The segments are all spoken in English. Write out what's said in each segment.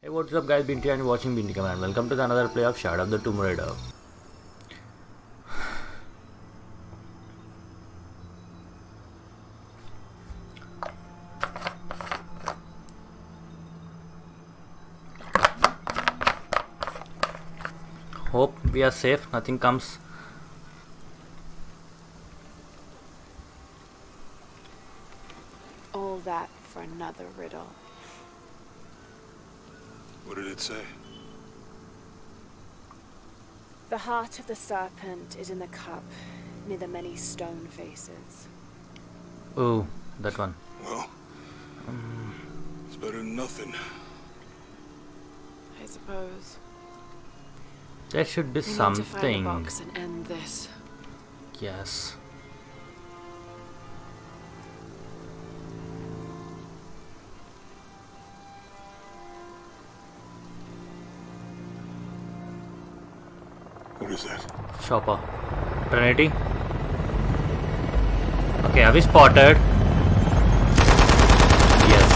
Hey what's up guys Bintu and watching Bintu Command. Welcome to the another play of Shadow of the Tomb Raider. Hope we are safe, nothing comes. All that for another riddle. What did it say? The heart of the serpent is in the cup, near the many stone faces. Oh, that one. Well, it's better than nothing. I suppose. There should be We need to find the something. box and end this. Yes. What is that? Chopper. Trinity. Okay, have we spotted? Yes.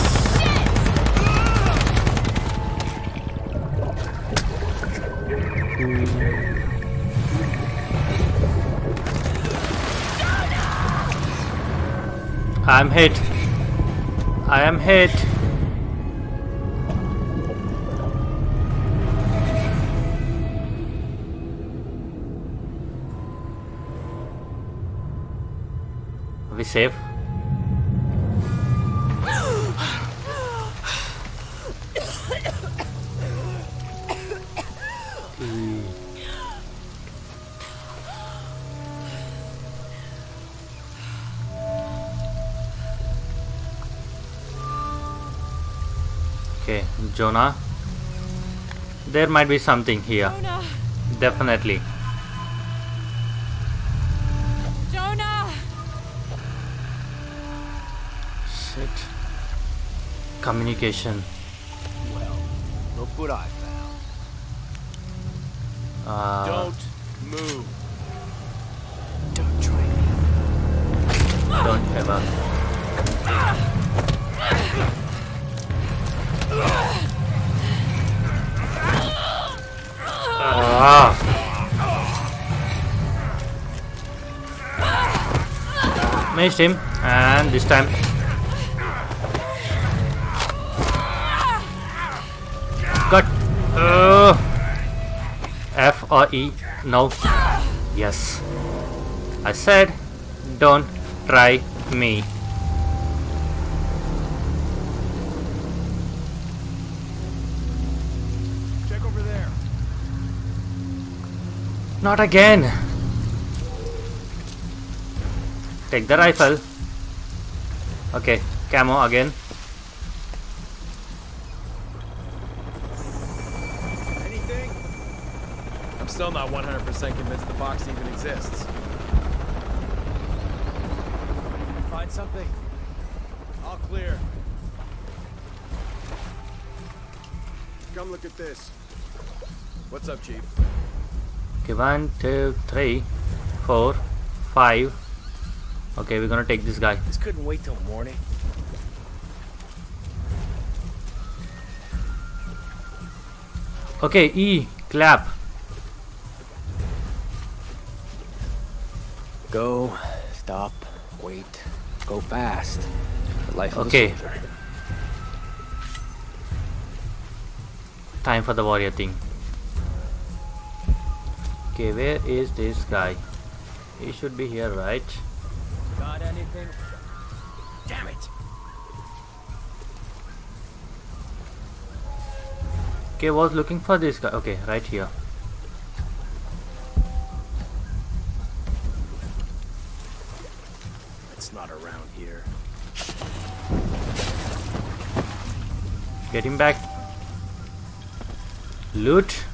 I'm hit. I am hit. Okay, Jonah. There might be something here. Jonah! Definitely. Jonah! Shit. Communication. Well, look what I found. Uh, Don't move. Don't try me. don't ever. Ah. Missed him, and this time. Cut. Uh, F or E? No. Yes. I said, don't try me. Not again. Take the rifle. Okay, camo again. Anything? I'm still not 100% convinced the box even exists. Find something? All clear. Come look at this. What's up, Chief? Okay, one, two, three, four, five. Okay, we're gonna take this guy. This couldn't wait till morning. Okay, E, clap. Go, stop, wait, go fast. The life Okay. a soldier. Time for the warrior thing. Okay, where is this guy? He should be here, right? Got anything? Damn it! Okay, was looking for this guy. Okay, right here. It's not around here. Get him back. Loot.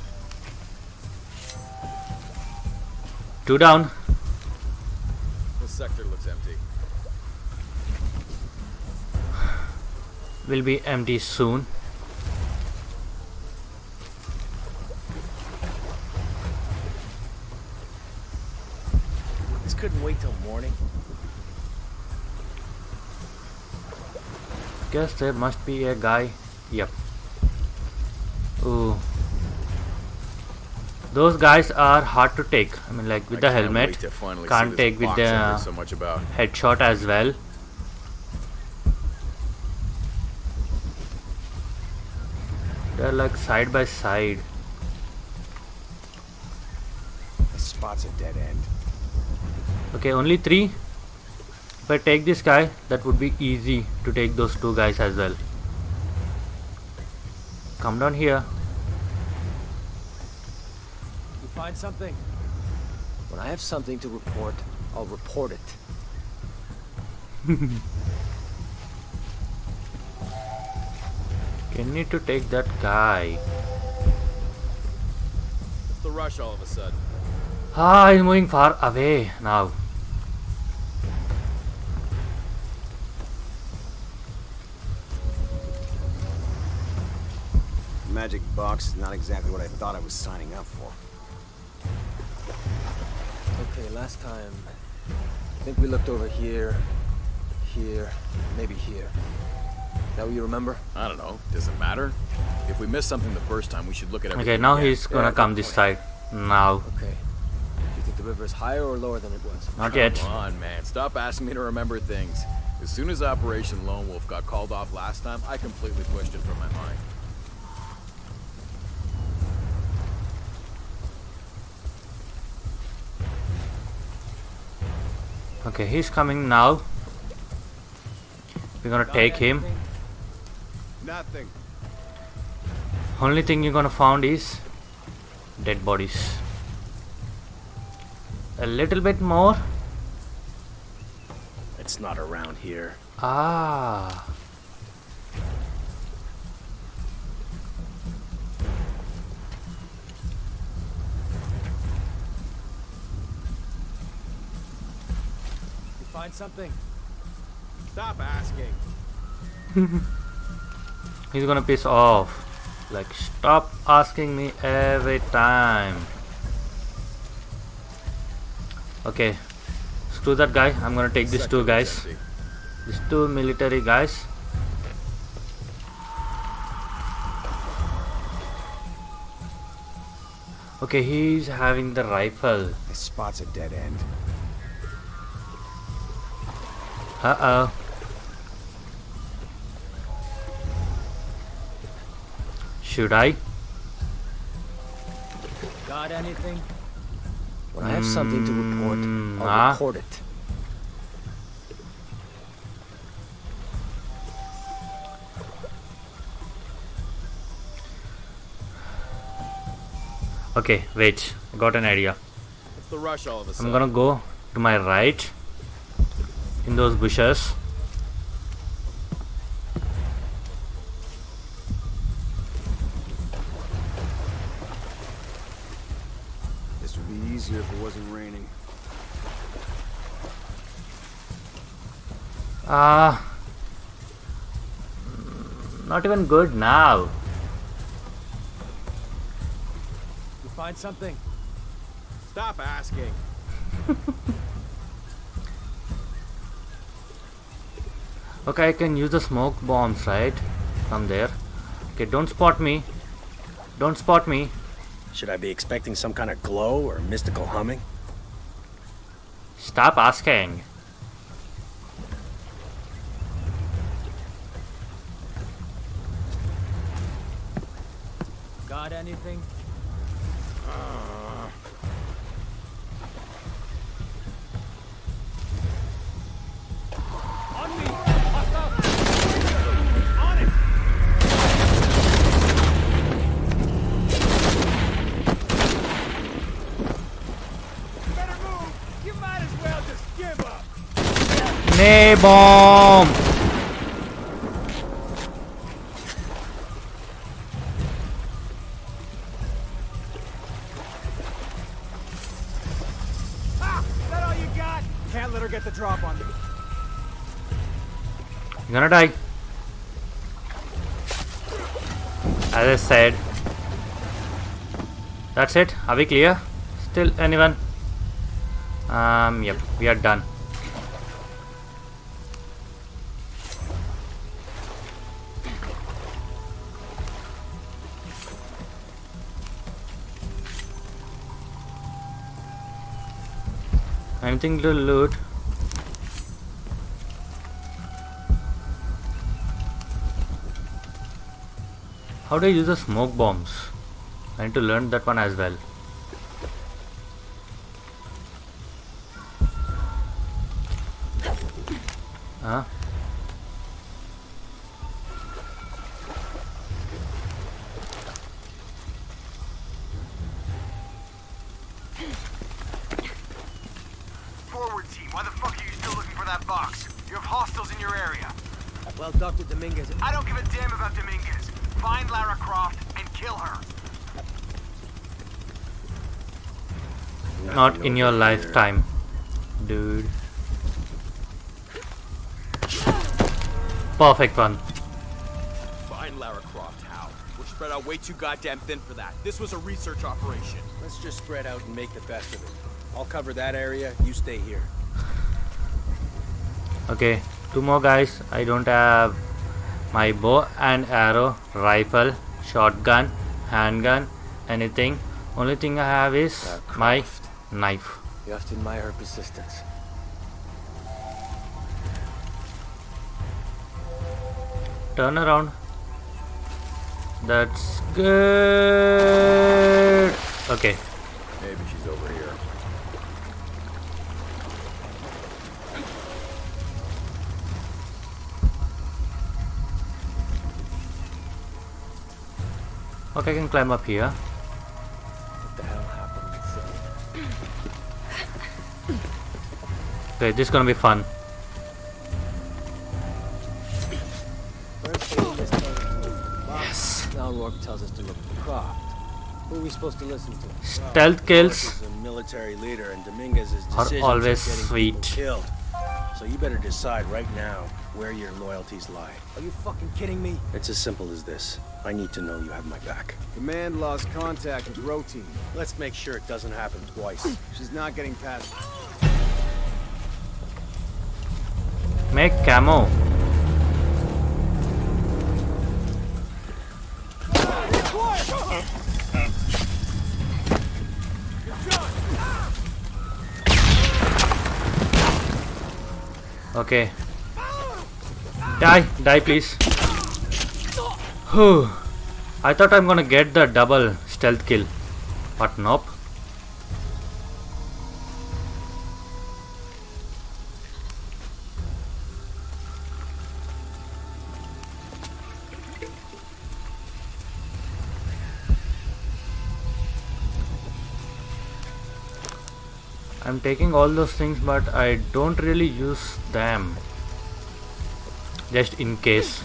Two down. This sector looks empty. Will be empty soon. This couldn't wait till morning. Guess there must be a guy. Yep. Ooh. Those guys are hard to take. I mean, like with I the can't helmet, to can't take with the so much about. headshot as well. They're like side by side. This spot's a dead end. Okay, only three. If I take this guy, that would be easy to take those two guys as well. Come down here. You find something? When I have something to report, I'll report it. You need to take that guy. What's the rush all of a sudden? Ah, he's moving far away now. Magic box is not exactly what I thought I was signing up for. Okay, last time. I think we looked over here, here, maybe here. Is that what you remember? I don't know. Does it matter? If we missed something the first time, we should look at everything. Okay, now again. he's gonna Yeah, come this side. Now. Okay. Do you think the river is higher or lower than it was? Not yet. Come on, man. Stop asking me to remember things. As soon as Operation Lone Wolf got called off last time, I completely pushed it from my mind. Okay, he's coming now. We're gonna take him. Nothing. Only thing you're gonna find is dead bodies. A little bit more. It's not around here. Ah. Find something? Stop asking. He's gonna piss off. Like, stop asking me every time. Okay. Screw that guy. I'm gonna take these two guys. These two military guys. Okay, he's having the rifle. This spot's a dead end. Uh oh. Should I? Got anything? When I have something to report, Mm, I'll ah. report it. Okay, wait. I got an idea. What's the rush all of a I'm gonna go to my right in those bushes. This would be easier if it wasn't raining. Ah, not even good now. You find something? Stop asking. Okay, I can use the smoke bombs, right? From there. Okay, don't spot me. Don't spot me. Should I be expecting some kind of glow or mystical humming? Stop asking. Got anything? Bomb. You? Can't let her get the drop on me. You're gonna die. As I said. That's it. Are we clear? Still anyone? Um, yep, we are done. Anything to loot? How do I use the smoke bombs? I need to learn that one as well. In your lifetime, dude. Perfect one. Find Lara Croft, how? We're spread out way too goddamn thin for that. This was a research operation. Let's just spread out and make the best of it. I'll cover that area, you stay here. Okay, two more guys. I don't have my bow and arrow, rifle, shotgun, handgun, anything. Only thing I have is Uh, my Croft. Knife. you have to admire her persistence. Turn around. That's good. Okay, Maybe she's over here. okay, I can climb up here. Okay, this is gonna be fun. First thing this yes. Now Rourke tells us to look for Croft. Who are we supposed to listen to? Stealth kills. Military leader, and Dominguez's Are always getting sweet. killed. So you better decide right now where your loyalties lie. Are you fucking kidding me? It's as simple as this. I need to know you have my back. Command lost contact with Row Team. Let's make sure it doesn't happen twice. She's not getting past. Make camo. Okay. Die, die please. Whew. I thought I'm gonna get the double stealth kill, but nope. I'm taking all those things but I don't really use them. Just in case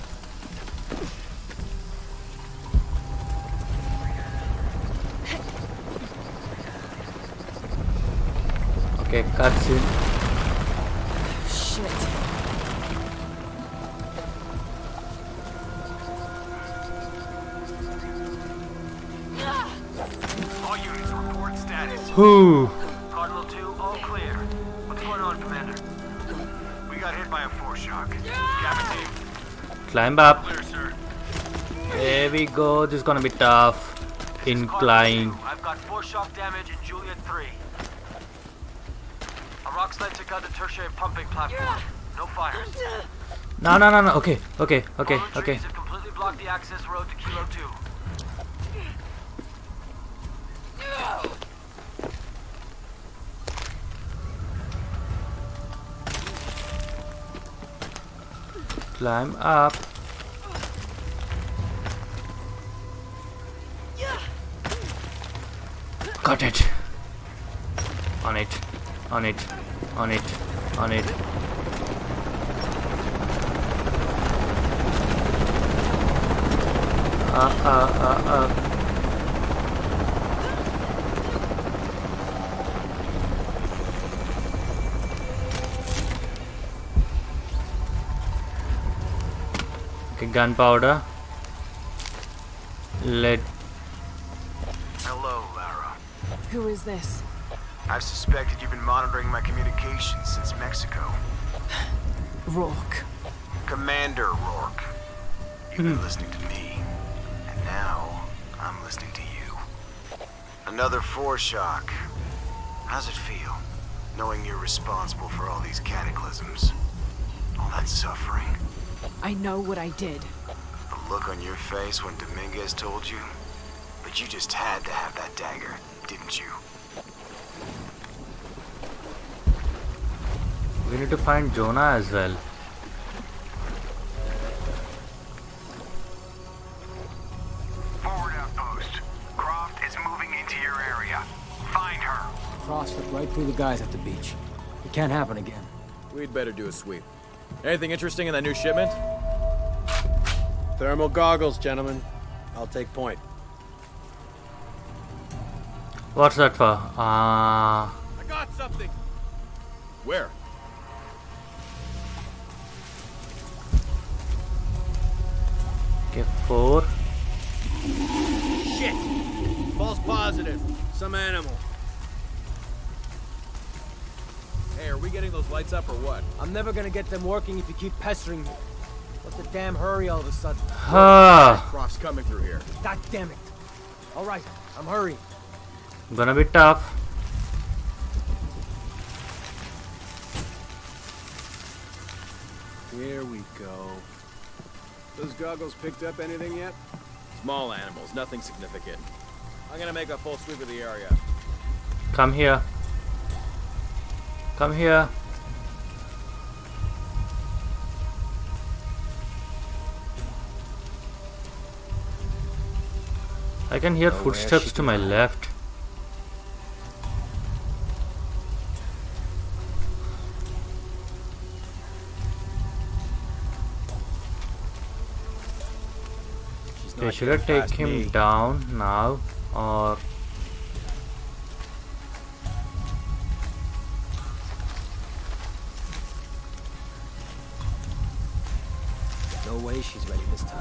climb up there we go this is gonna be tough incline I've got foreshock damage in Juliet 3. A rock slide took out the tertiary pumping platform. No fires. no no no no okay okay okay okay have completely blocked the access road to Kilo 2. Climb up. Got it. On it. On it. On it. On it. Uh uh uh uh okay gunpowder Lead. Hello, Lara. Who is this? I've suspected you've been monitoring my communications since Mexico. Rourke. Commander Rourke. You've been hmm. listening to me. And now, I'm listening to you. Another foreshock. How's it feel? knowing you're responsible for all these cataclysms. All that suffering. I know what I did. The look on your face when Dominguez told you. But you just had to have that dagger, didn't you? We need to find Jonah as well. Forward outpost. Croft is moving into your area. Find her. Croft slipped right through the guys at the beach. It can't happen again. We'd better do a sweep. Anything interesting in that new shipment? Thermal goggles, gentlemen. I'll take point. What's that for? Uh, I got something. Where? okay, four. Shit! False positive. Some animal. Hey, are we getting those lights up or what? I'm never gonna get them working if you keep pestering me. What's the damn hurry all of a sudden? Huh. Croft's coming through here. God damn it. All right, I'm hurrying. gonna be tough. Here we go. Those goggles picked up anything yet? Small animals, nothing significant. I'm gonna make a full sweep of the area. Come here. Come here. I can hear Oh, footsteps to my left. Okay, should I take him me. down now or No she's ready this time.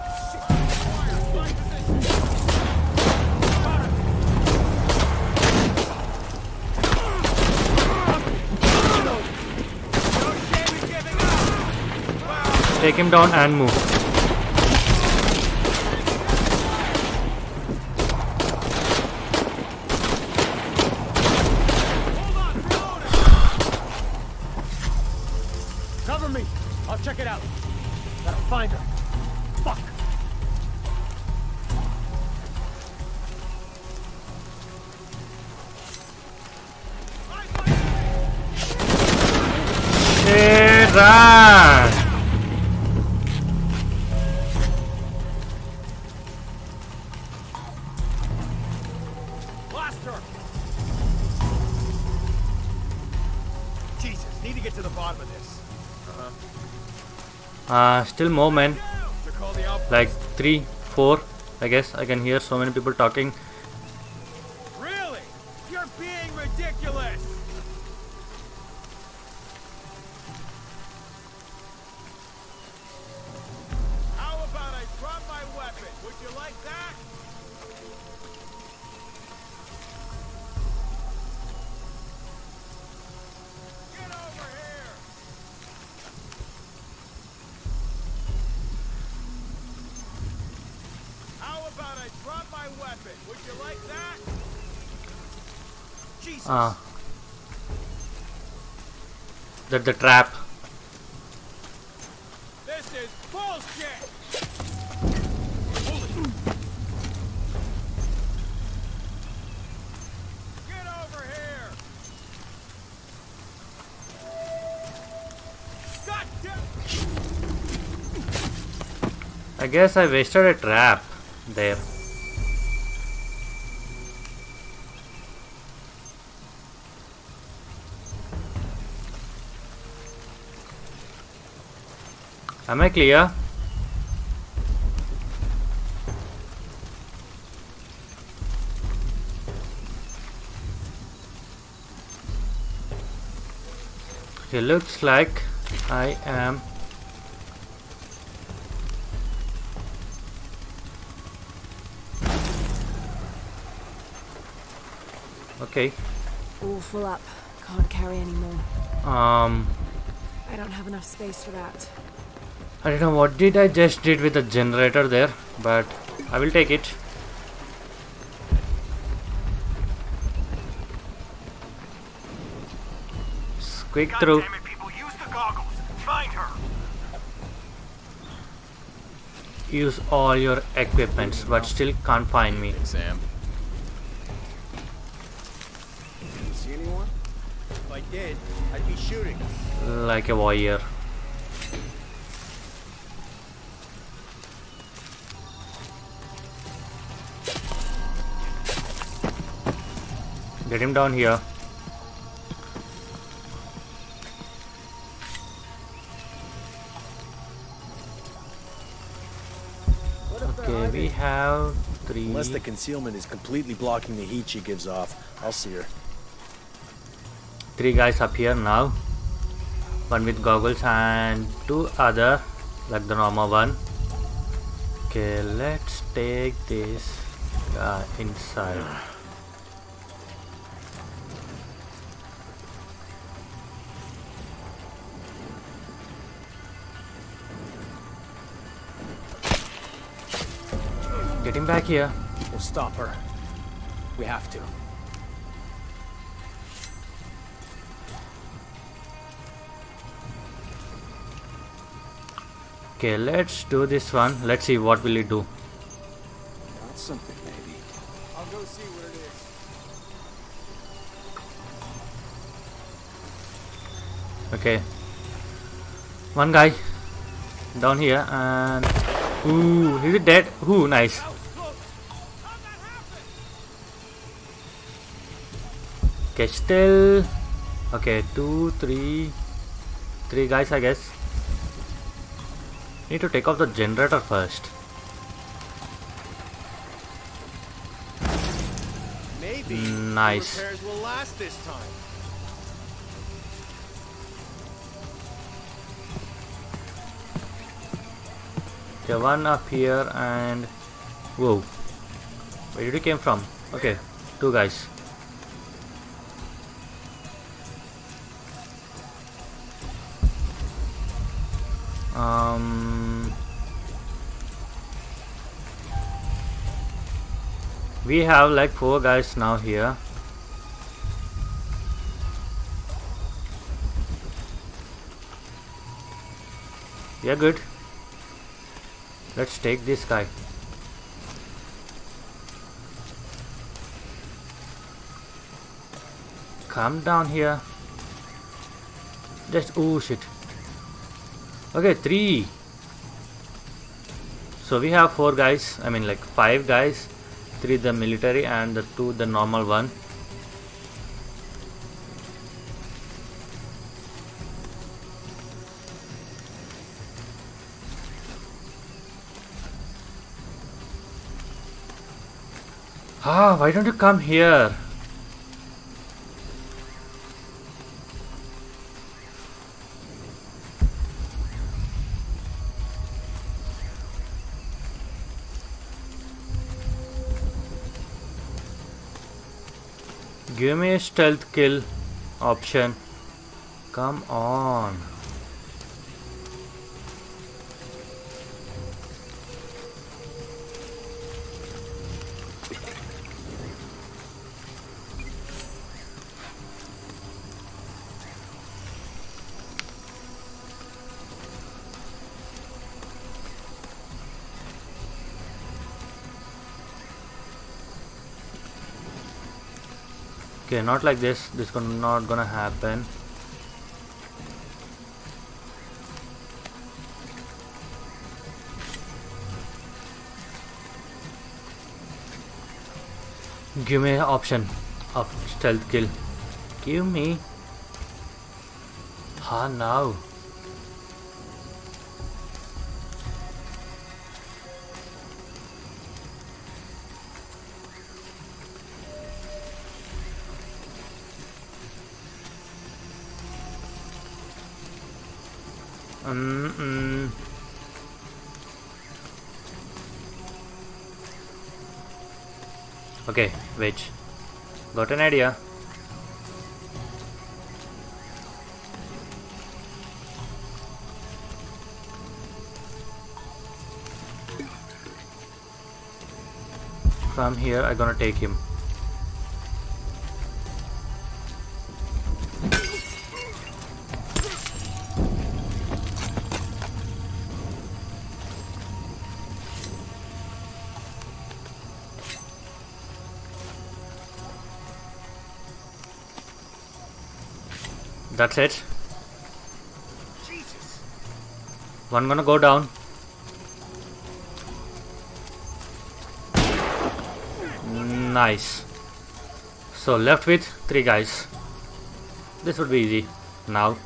take him down and move? Cover me! I'll check it out. Gotta find her. Still more men. Like three, four. I guess I can hear so many people talking. My weapon? Would you like that? Jesus! Ah. That the trap. This is bullshit! Get over here! God damn! I guess I wasted a trap there. Am I clear? It looks like I am okay. All full up. Can't carry any more. Um, I don't have enough space for that. I don't know what did I just did with the generator there, but I will take it. Quick through. it, people, use the goggles. Find her. Use all your equipments, but still can't find me. Hey, Sam. See anyone? If I did, I'd be shooting. Like a warrior. Get him down here. Okay, we have three. Unless the concealment is completely blocking the heat she gives off, I'll see her. three guys up here now one with goggles and two other like the normal one okay let's take this guy inside get him back here We'll stop her. We have to. okay let's do this one let's see what will it do Got something, maybe. I'll go see where it is. Okay. One guy down here and ooh, is it dead? Ooh, nice. Okay, still okay. Two, three, three guys, I guess. Need to take off the generator first. Maybe Nice. repairs will last this time. Okay, one up here and whoa. Where did you came from? Okay, two guys. Um, we have like four guys now here. Yeah, good. Let's take this guy. Come down here. Just oh shit. Okay, three. So we have four guys. I mean, like five guys. Three the military and the two the normal one. Ah, why don't you come here? Give me a stealth kill option. Come on. Okay, not like this. This is not gonna happen. Give me an option of stealth kill. Give me. Ah, now. Wait. Got an idea. From here, I'm gonna take him. That's it. One gonna go down. Nice. So left with three guys. This would be easy. Now.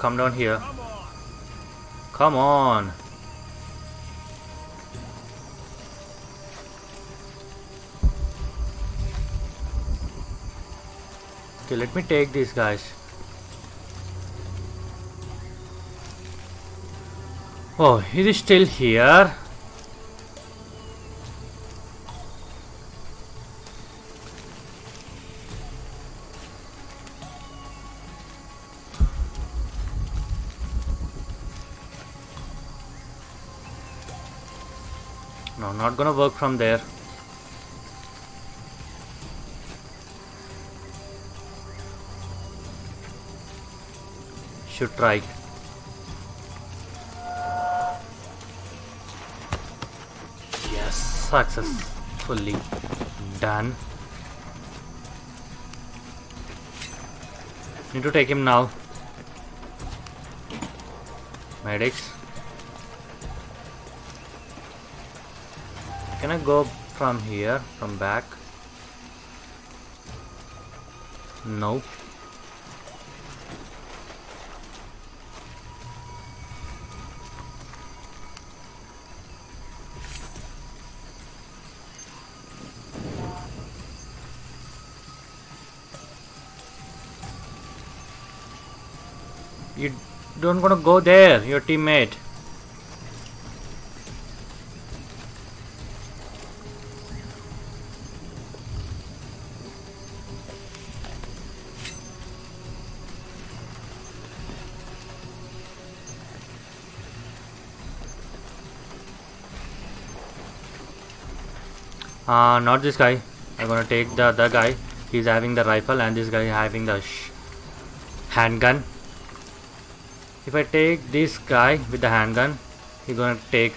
Come down here. Come on. Okay, let me take these guys. Oh, he is still here. Gonna work from there. Should try. Yes, successfully done. Need to take him now. Medics. Can I go from here, from back? No. You don't gonna go there, your teammate. Uh, not this guy. I'm gonna take the other guy. He's having the rifle and this guy having the handgun. If I take this guy with the handgun, he's gonna take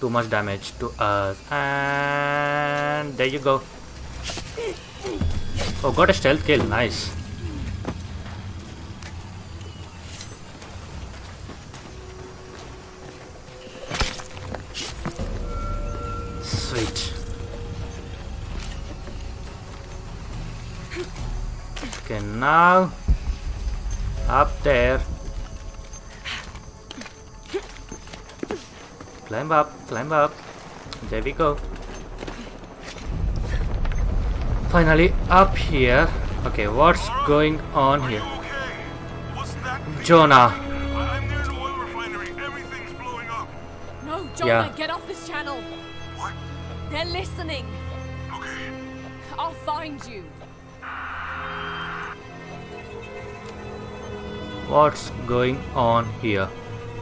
too much damage to us. And there you go. Oh, got a stealth kill. Nice. Now up there. Climb up, climb up. There we go. Finally up here. Okay, what's going on here? Okay. Wasn't that clear? Jonah. I'm near an oil refinery. Everything's blowing up. No, Jonah, Yeah. get off this channel. What? They're listening. Okay. I'll find you. What's going on here?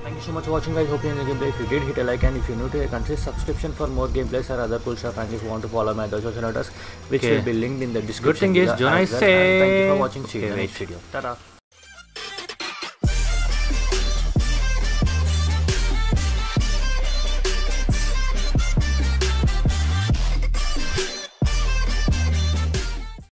Thank you so much for watching guys. Hope you enjoyed the gameplay. If you did, hit a like and if you're new to it, consider subscription for more gameplays or other cool stuff. And if you want to follow my other social networks, which Okay. will be linked in the description. Good thing is Jonah well. And Thank you for watching. See you in Okay, the next video. Ta-da.